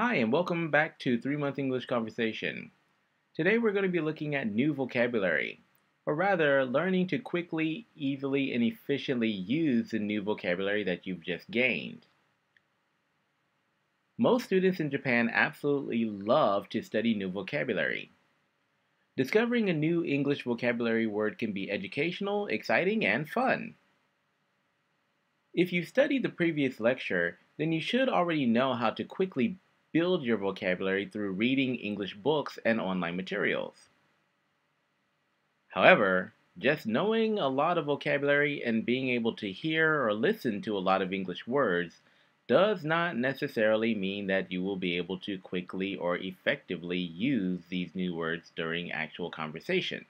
Hi, and welcome back to 3 Month English Conversation. Today we're going to be looking at new vocabulary, or rather, learning to quickly, easily, and efficiently use the new vocabulary that you've just gained. Most students in Japan absolutely love to study new vocabulary. Discovering a new English vocabulary word can be educational, exciting, and fun. If you've studied the previous lecture, then you should already know how to quickly build your vocabulary through reading English books and online materials. However, just knowing a lot of vocabulary and being able to hear or listen to a lot of English words does not necessarily mean that you will be able to quickly or effectively use these new words during actual conversation.